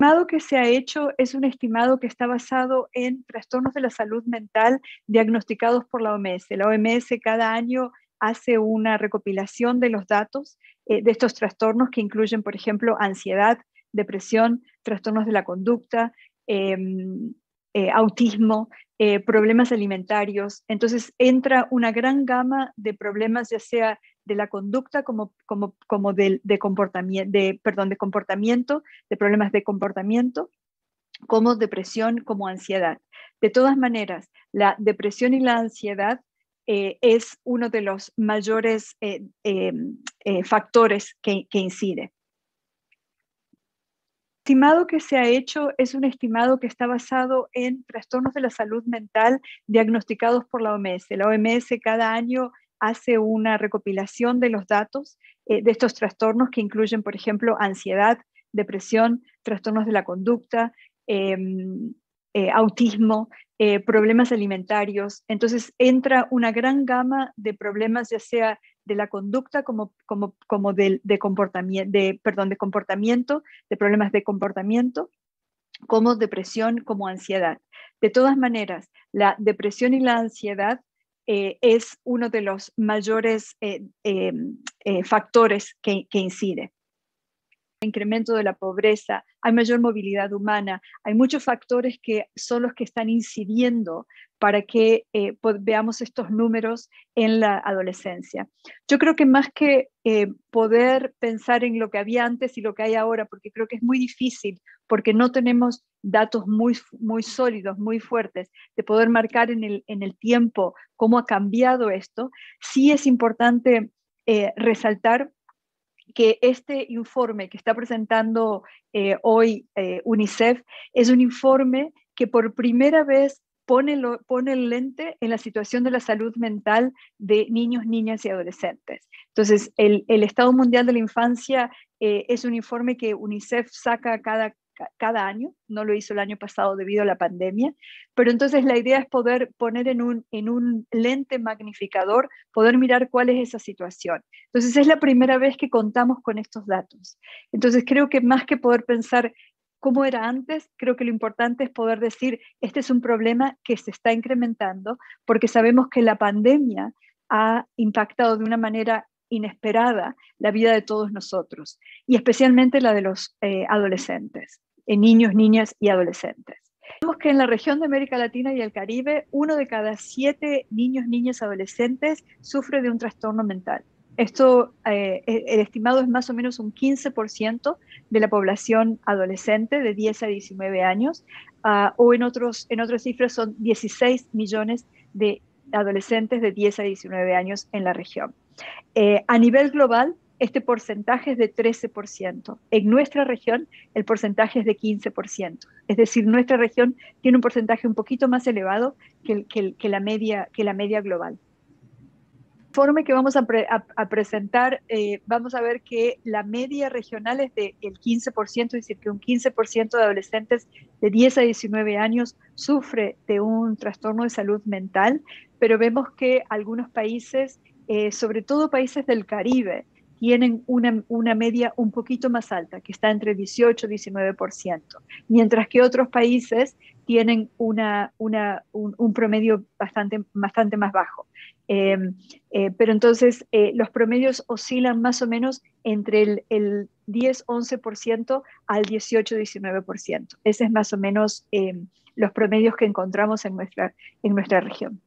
estimado que se ha hecho es un estimado que está basado en trastornos de la salud mental diagnosticados por la OMS. La OMS cada año hace una recopilación de los datos eh, de estos trastornos que incluyen, por ejemplo, ansiedad, depresión, trastornos de la conducta, em, eh, autismo, eh, problemas alimentarios. Entonces entra una gran gama de problemas, ya sea de la conducta como, como, como de, comportamiento, de, perdón, de comportamiento, de problemas de comportamiento, como depresión, como ansiedad. De todas maneras, la depresión y la ansiedad eh, es uno de los mayores eh, em, eh, factores que, que incide. El estimado que se ha hecho es un estimado que está basado en trastornos de la salud mental diagnosticados por la OMS. La OMS cada año hace una recopilación de los datos eh, de estos trastornos que incluyen, por ejemplo, ansiedad, depresión, trastornos de la conducta, em, eh, autismo, eh, problemas alimentarios. Entonces entra una gran gama de problemas, ya sea de la conducta como, como, como de, comportamiento, de, perdón, de comportamiento, de problemas de comportamiento, como depresión, como ansiedad. De todas maneras, la depresión y la ansiedad eh, es uno de los mayores eh, em, eh, factores que, que incide incremento de la pobreza, hay mayor movilidad humana, hay muchos factores que son los que están incidiendo para que veamos estos números en la adolescencia. Yo creo que más que poder pensar en lo que había antes y lo que hay ahora, porque creo que es muy difícil, porque no tenemos datos muy, muy sólidos, muy fuertes, de poder marcar en el, en el tiempo cómo ha cambiado esto, sí es importante eh, resaltar que este informe que está presentando eh, hoy eh, UNICEF es un informe que por primera vez pone, el lente en la situación de la salud mental de niños, niñas y adolescentes. Entonces, el, el Estado Mundial de la Infancia es un informe que UNICEF saca cada cada año, no lo hizo el año pasado debido a la pandemia, pero entonces la idea es poder poner en un, en un lente magnificador, poder mirar cuál es esa situación. Entonces es la primera vez que contamos con estos datos. Entonces creo que más que poder pensar cómo era antes, creo que lo importante es poder decir, este es un problema que se está incrementando porque sabemos que la pandemia ha impactado de una manera inesperada la vida de todos nosotros y especialmente la de los eh, adolescentes niños, niñas y adolescentes. Vemos que en la región de América Latina y el Caribe, uno de cada siete niños, niñas, adolescentes sufre de un trastorno mental. Esto, eh, e, el estimado es más o menos un 15% de la población adolescente de 10 a 19 años, uh, o en, otros, en otras cifras son 16 millones de adolescentes de 10 a 19 años en la región. Eh, a nivel global, este porcentaje es de 13%. En nuestra región el porcentaje es de 15%. Es decir, nuestra región tiene un porcentaje un poquito más elevado que, la, media, que la media global. El informe que vamos a, presentar, eh, vamos a ver que la media regional es del 15%, es decir, que un 15% de adolescentes de 10 a 19 años sufre de un trastorno de salud mental, pero vemos que algunos países, eh, sobre todo países del Caribe, tienen una, una, media un poquito más alta, que está entre 18 y 19%, mientras que otros países tienen una, una, un, promedio bastante, bastante más bajo. Em, eh, pero entonces eh, los promedios oscilan más o menos entre el, el 10-11% al 18-19%. Ese es más o menos em, los promedios que encontramos en nuestra, en nuestra región.